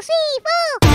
释放。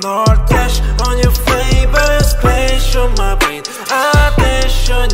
널 dash on your favorite space my brain I dash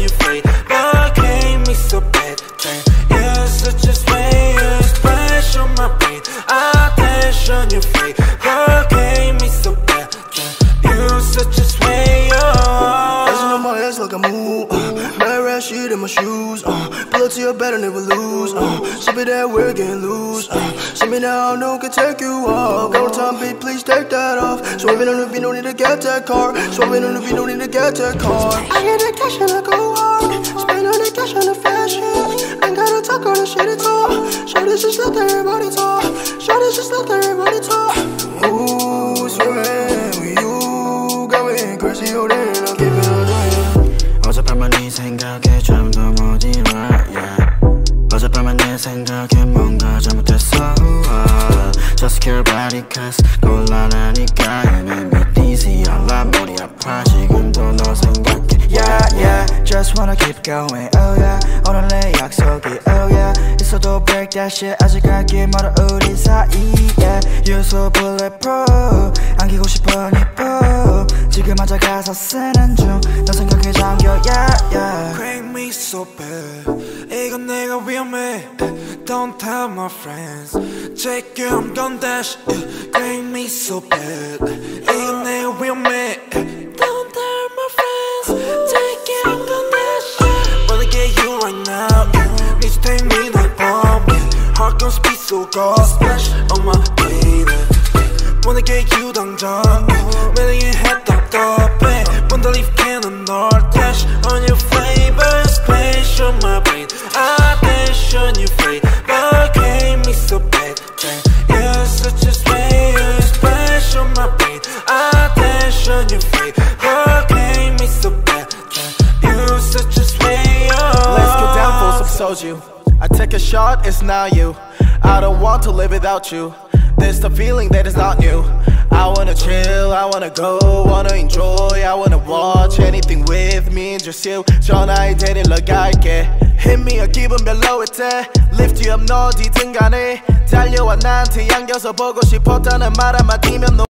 my shoes. Uh, pull up to your bed and never lose. Uh, Sip it that we're getting loose. Uh, see me now, no one can take you off. Go time, beat, please take that off. Swerving on the beat, no need to get that car. Swerving on the beat, no need to get that car. I get the cash and I go hard. Spend all the cash on the fashion. Ain't gotta talk all the shit at all. This just let everybody talk. Show this just let everybody Just wanna keep going oh yeah 오늘 내 약속이 oh yeah 있어도 break that shit 아직 갈길 멀어 우리 사이 yeah You're so bulletproof 안기고 싶어 니뽀 지금 앉아 가사 쓰는 중너 생각에 잠겨 yeah yeah Crank me so bad 이건 내가 위험해 Don't tell my friends Check you I'm gon' dash Crank me so bad 이건 내가 위험해 gon' speed so go Splash on my baby Wanna get you 당장 매력에 해 답답해 Wonder if can 널 dash on your favorite space on my brain I dash on your face But gave me so bad You're such a space Splash on my brain I dash on your face But gave me so bad You're such a space Let's get down for some soju. I take a shot, it's not you. I don't want to live without you. This the feeling that is not new. I wanna chill, I wanna go, wanna enjoy, I wanna watch anything with me, just you. 전화에 데리러 갈게. Hit me a 기분 별로일 때, lift you up 너 어디든 간에 달려와 나한테 안겨서 보고 싶었다는 말 한마디면 너